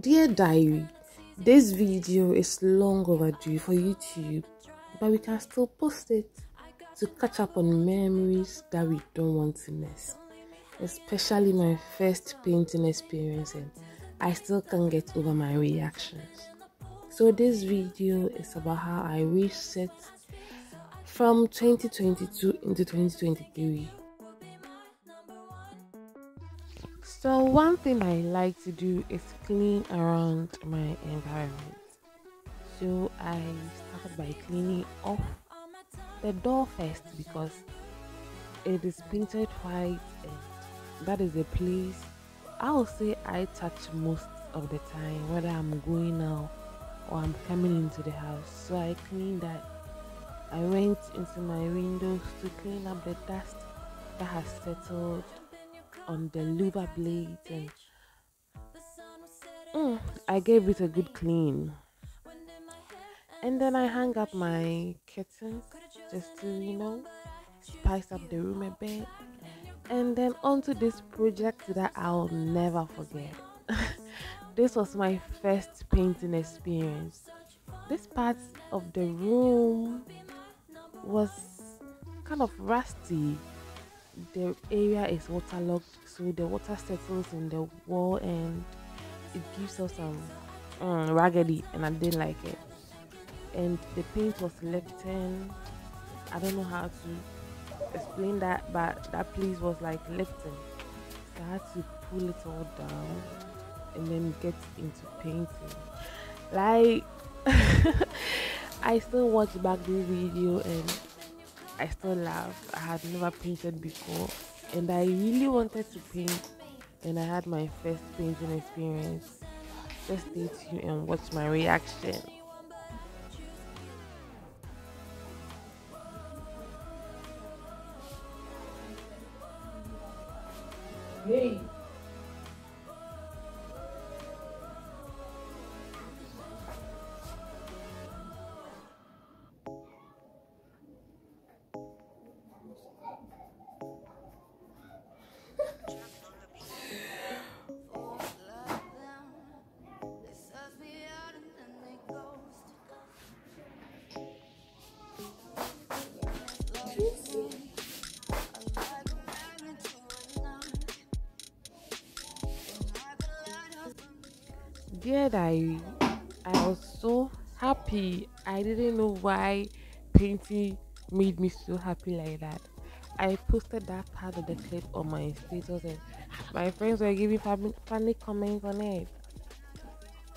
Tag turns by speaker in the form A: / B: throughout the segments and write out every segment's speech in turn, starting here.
A: Dear Diary, this video is long overdue for YouTube, but we can still post it to catch up on memories that we don't want to miss. Especially my first painting experience, and I still can't get over my reactions. So, this video is about how I reset from 2022 into 2023 So, one thing I like to do is clean around my environment. So, I started by cleaning off the door first because it is painted white and that is the place I will say I touch most of the time, whether I'm going out or I'm coming into the house. So, I cleaned that. I went into my windows to clean up the dust that has settled on the louver blades and mm, I gave it a good clean. And then I hung up my curtains just to, you know, spice up the room a bit. And then onto this project that I'll never forget. this was my first painting experience. This part of the room was kind of rusty the area is waterlogged so the water settles in the wall and it gives us some um, raggedy and I didn't like it. And the paint was left in I don't know how to explain that but that place was like lifting. So I had to pull it all down and then get into painting. Like I still watch back this video and I still laugh. I had never painted before, and I really wanted to paint. And I had my first painting experience. Just stay tuned and watch my reaction. Hey. Dear Diary, I was so happy. I didn't know why painting made me so happy like that. I posted that part of the clip on my status and my friends were giving funny comments on it.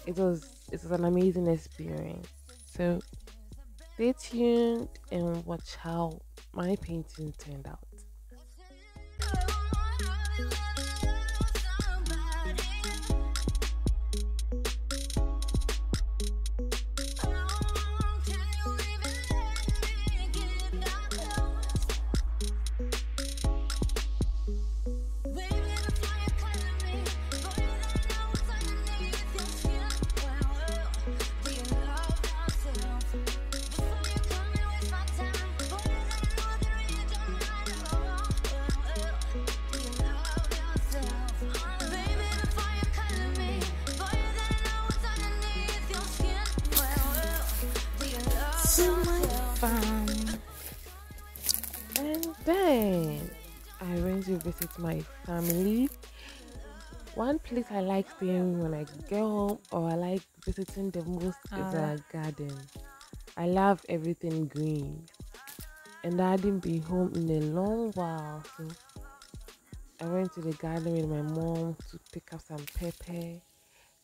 A: It was it was an amazing experience. So stay tuned and watch how my painting turned out. Fun. And then I went to visit my family. One place I like staying when I go home or I like visiting the most uh, is a garden. I love everything green. And I hadn't been home in a long while, so I went to the garden with my mom to pick up some pepper,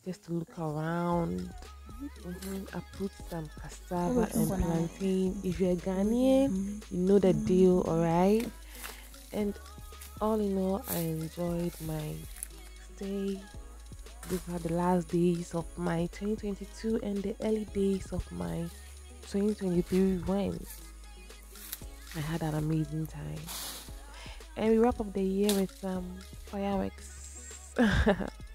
A: just to look around Mm-hmm. I put some cassava and plantain. If you're Ghanaian, mm-hmm. you know the deal, alright? And all in all, I enjoyed my stay. These are the last days of my 2022 and the early days of my 2023 when I had an amazing time. And we wrap up the year with some fireworks.